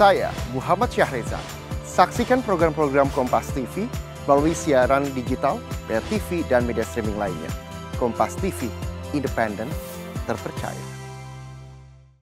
Saya Muhammad Syahreza. Saksikan program-program Kompas TV melalui siaran digital, pay TV, dan media streaming lainnya. Kompas TV, independen, terpercaya.